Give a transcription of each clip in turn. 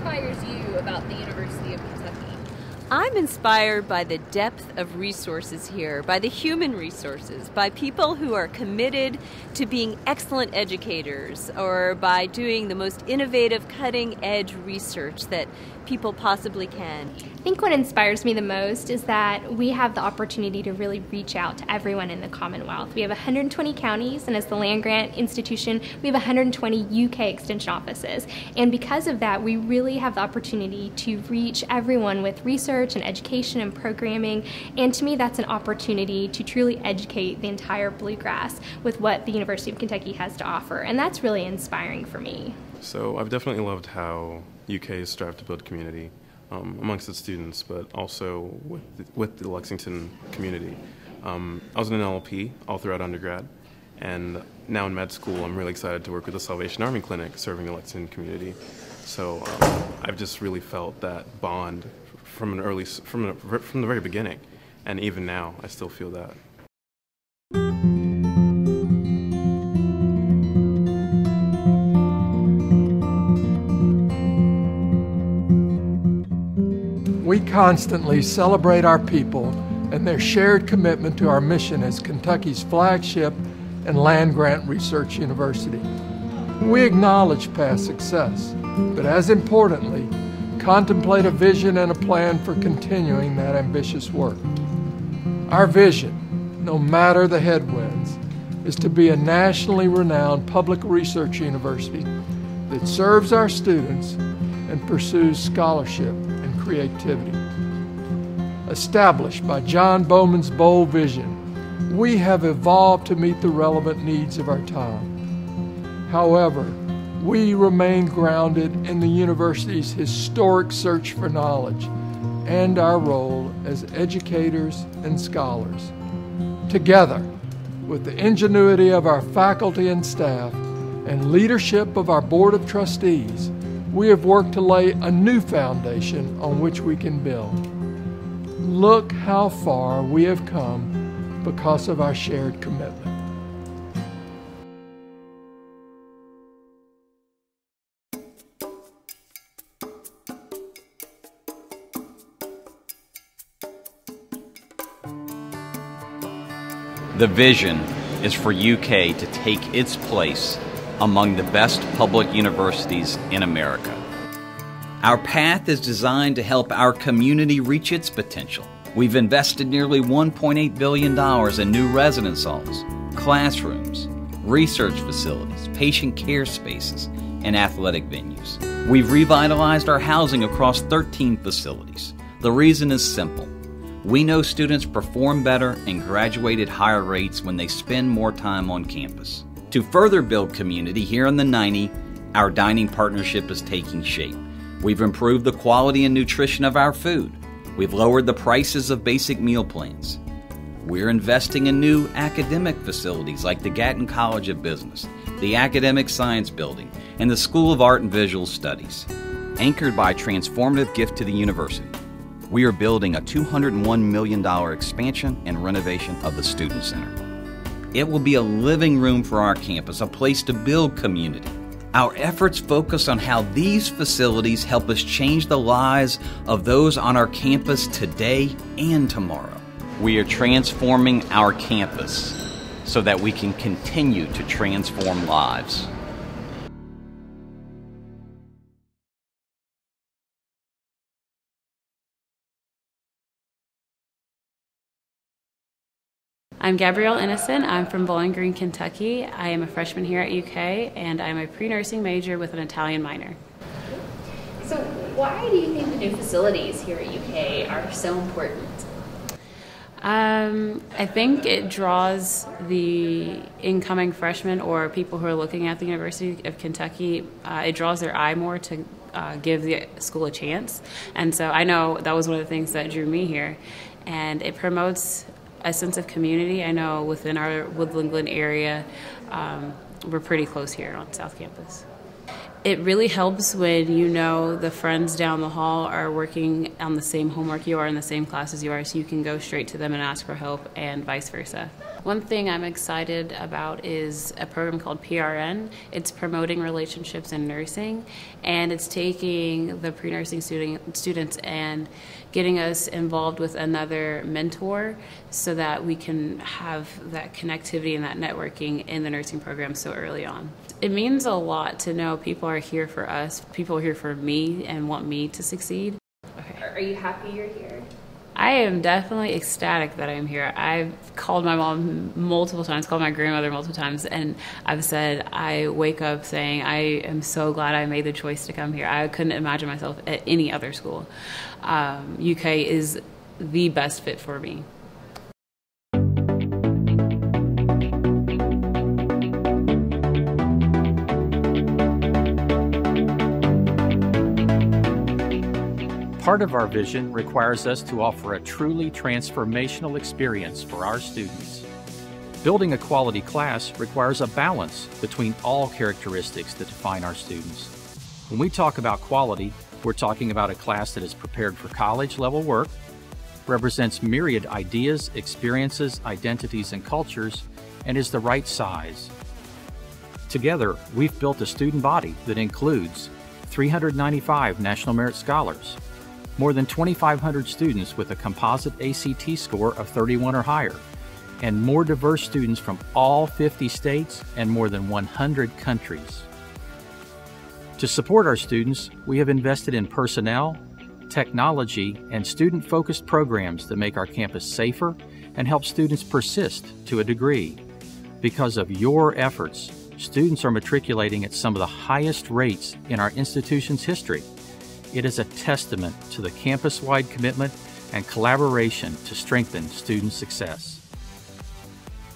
inspires you about the University of Kentucky? I'm inspired by the depth of resources here, by the human resources, by people who are committed to being excellent educators, or by doing the most innovative, cutting edge research that people possibly can. I think what inspires me the most is that we have the opportunity to really reach out to everyone in the Commonwealth. We have 120 counties, and as the land grant institution, we have 120 UK extension offices. And because of that, we really have the opportunity to reach everyone with research and education and programming. And to me, that's an opportunity to truly educate the entire bluegrass with what the University of Kentucky has to offer. And that's really inspiring for me. So I've definitely loved how UK strive to build community um, amongst its students, but also with the, with the Lexington community. Um, I was in an LLP all throughout undergrad, and now in med school, I'm really excited to work with the Salvation Army Clinic serving the Lexington community. So um, I've just really felt that bond from an early, from, from the very beginning, and even now, I still feel that. Constantly celebrate our people and their shared commitment to our mission as Kentucky's flagship and land grant research university. We acknowledge past success, but as importantly, contemplate a vision and a plan for continuing that ambitious work. Our vision, no matter the headwinds, is to be a nationally renowned public research university that serves our students and pursues scholarship creativity. Established by John Bowman's bold vision, we have evolved to meet the relevant needs of our time. However, we remain grounded in the university's historic search for knowledge and our role as educators and scholars. Together, with the ingenuity of our faculty and staff and leadership of our Board of Trustees, we have worked to lay a new foundation on which we can build. Look how far we have come because of our shared commitment. The vision is for UK to take its place among the best public universities in America. Our path is designed to help our community reach its potential. We've invested nearly $1.8 billion in new residence halls, classrooms, research facilities, patient care spaces, and athletic venues. We've revitalized our housing across 13 facilities. The reason is simple. We know students perform better and graduate at higher rates when they spend more time on campus. To further build community here in the 90, our dining partnership is taking shape. We've improved the quality and nutrition of our food. We've lowered the prices of basic meal plans. We're investing in new academic facilities like the Gatton College of Business, the Academic Science Building, and the School of Art and Visual Studies. Anchored by a transformative gift to the university, we are building a $201 million expansion and renovation of the Student Center. It will be a living room for our campus, a place to build community. Our efforts focus on how these facilities help us change the lives of those on our campus today and tomorrow. We are transforming our campus so that we can continue to transform lives. I'm Gabrielle Innocent. I'm from Bowling Green, Kentucky. I am a freshman here at UK, and I'm a pre nursing major with an Italian minor. So, why do you think the new facilities here at UK are so important? Um, I think it draws the incoming freshmen or people who are looking at the University of Kentucky, uh, it draws their eye more to uh, give the school a chance. And so I know that was one of the things that drew me here. And it promotes a sense of community. I know within our Woodland Glen area, um, we're pretty close here on South Campus. It really helps when you know the friends down the hall are working on the same homework you are in the same class as you are, so you can go straight to them and ask for help, and vice versa. One thing I'm excited about is a program called PRN. It's promoting relationships in nursing, and it's taking the pre nursing student, students and getting us involved with another mentor so that we can have that connectivity and that networking in the nursing program so early on. It means a lot to know people are here for us, people are here for me and want me to succeed. Okay. Are you happy you're here? I am definitely ecstatic that I'm here. I've called my mom multiple times, called my grandmother multiple times, and I've said I wake up saying I am so glad I made the choice to come here. I couldn't imagine myself at any other school. Um, UK is the best fit for me. Part of our vision requires us to offer a truly transformational experience for our students. Building a quality class requires a balance between all characteristics that define our students. When we talk about quality, we're talking about a class that is prepared for college level work, represents myriad ideas, experiences, identities, and cultures, and is the right size. Together, we've built a student body that includes 395 National Merit Scholars, more than 2,500 students with a composite ACT score of 31 or higher, and more diverse students from all 50 states and more than 100 countries. To support our students, we have invested in personnel, technology, and student focused programs that make our campus safer and help students persist to a degree. Because of your efforts, students are matriculating at some of the highest rates in our institution's history. It is a testament to the campus wide commitment and collaboration to strengthen student success.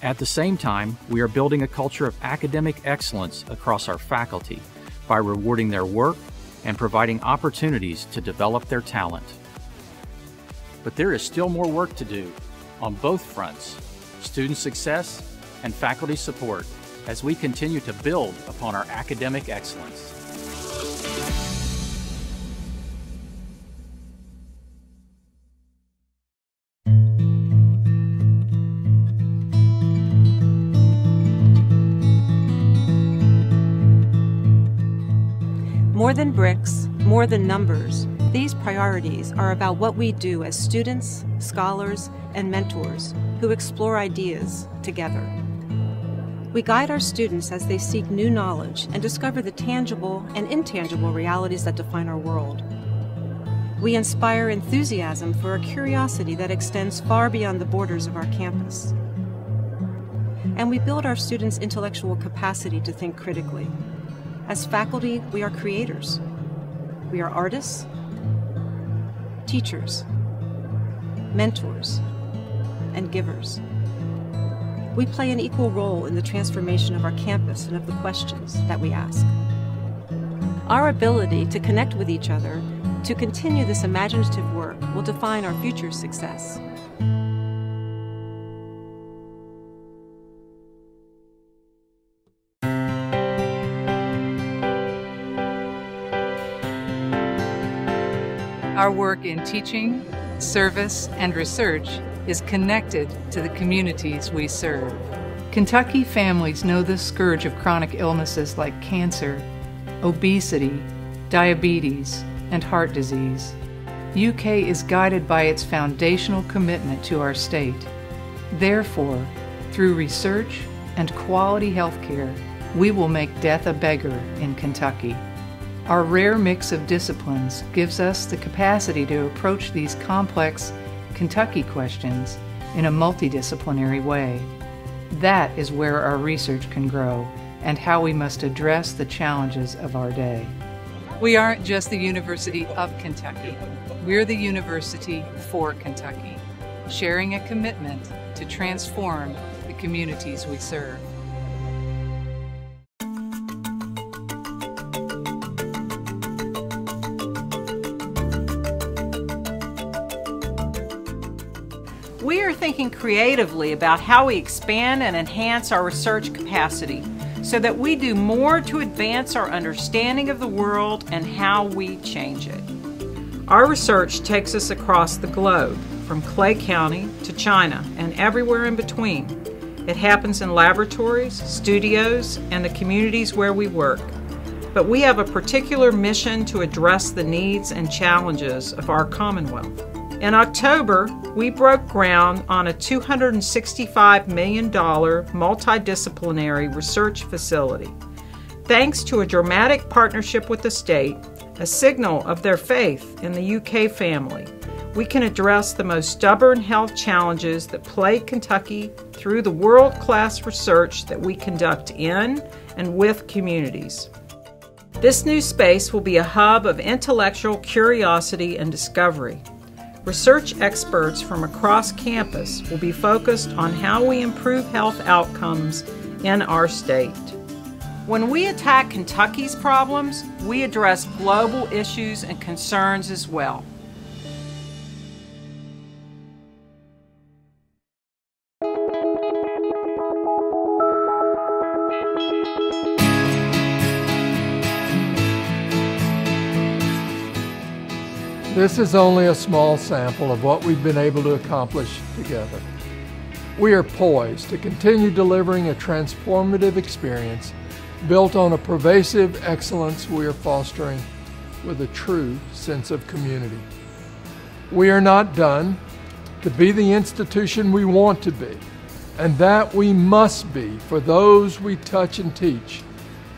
At the same time, we are building a culture of academic excellence across our faculty by rewarding their work and providing opportunities to develop their talent. But there is still more work to do on both fronts student success and faculty support as we continue to build upon our academic excellence. Than bricks, more than numbers, these priorities are about what we do as students, scholars, and mentors who explore ideas together. We guide our students as they seek new knowledge and discover the tangible and intangible realities that define our world. We inspire enthusiasm for a curiosity that extends far beyond the borders of our campus. And we build our students' intellectual capacity to think critically. As faculty, we are creators. We are artists, teachers, mentors, and givers. We play an equal role in the transformation of our campus and of the questions that we ask. Our ability to connect with each other, to continue this imaginative work, will define our future success. Our work in teaching, service, and research is connected to the communities we serve. Kentucky families know the scourge of chronic illnesses like cancer, obesity, diabetes, and heart disease. UK is guided by its foundational commitment to our state. Therefore, through research and quality healthcare, we will make death a beggar in Kentucky. Our rare mix of disciplines gives us the capacity to approach these complex Kentucky questions in a multidisciplinary way. That is where our research can grow and how we must address the challenges of our day. We aren't just the University of Kentucky, we're the University for Kentucky, sharing a commitment to transform the communities we serve. We are thinking creatively about how we expand and enhance our research capacity so that we do more to advance our understanding of the world and how we change it. Our research takes us across the globe, from Clay County to China and everywhere in between. It happens in laboratories, studios, and the communities where we work. But we have a particular mission to address the needs and challenges of our Commonwealth. In October, we broke ground on a $265 million multidisciplinary research facility. Thanks to a dramatic partnership with the state, a signal of their faith in the UK family, we can address the most stubborn health challenges that plague Kentucky through the world class research that we conduct in and with communities. This new space will be a hub of intellectual curiosity and discovery. Research experts from across campus will be focused on how we improve health outcomes in our state. When we attack Kentucky's problems, we address global issues and concerns as well. This is only a small sample of what we've been able to accomplish together. We are poised to continue delivering a transformative experience built on a pervasive excellence we are fostering with a true sense of community. We are not done to be the institution we want to be, and that we must be for those we touch and teach.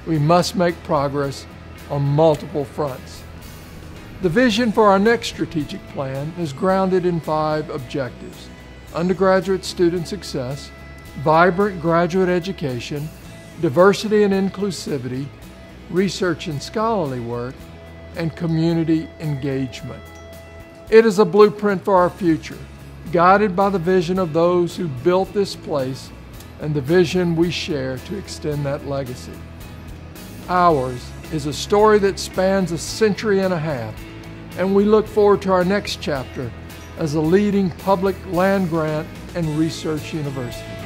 We must make progress on multiple fronts. The vision for our next strategic plan is grounded in five objectives undergraduate student success, vibrant graduate education, diversity and inclusivity, research and scholarly work, and community engagement. It is a blueprint for our future, guided by the vision of those who built this place and the vision we share to extend that legacy. Ours is a story that spans a century and a half and we look forward to our next chapter as a leading public land grant and research university.